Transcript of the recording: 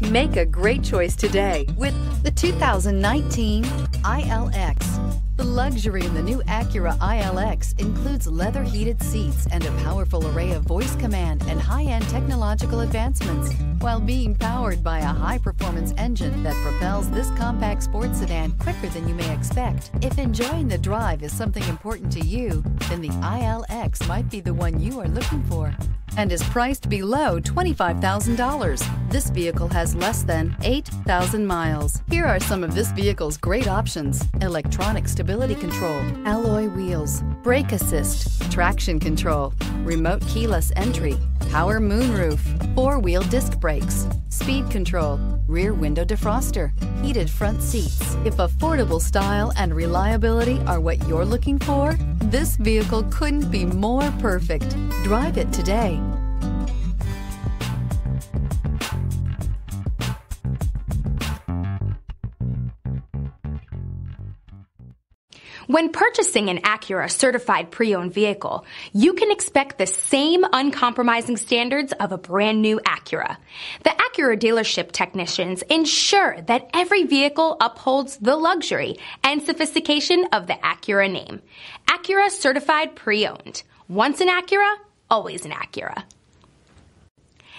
Make a great choice today with the 2019 ILX. The luxury in the new Acura ILX includes leather heated seats and a powerful array of voice command and high end technological advancements, while being powered by a high performance engine that propels this compact sports sedan quicker than you may expect. If enjoying the drive is something important to you, then the ILX might be the one you are looking for and is priced below $25,000. This vehicle has less than 8,000 miles. Here are some of this vehicle's great options. Electronic stability control, alloy wheels, brake assist, traction control, remote keyless entry, power moonroof, four-wheel disc brakes, speed control, rear window defroster, heated front seats. If affordable style and reliability are what you're looking for, this vehicle couldn't be more perfect. Drive it today. When purchasing an Acura certified pre-owned vehicle, you can expect the same uncompromising standards of a brand new Acura. The Acura dealership technicians ensure that every vehicle upholds the luxury and sophistication of the Acura name. Acura certified pre-owned. Once an Acura, always an Acura.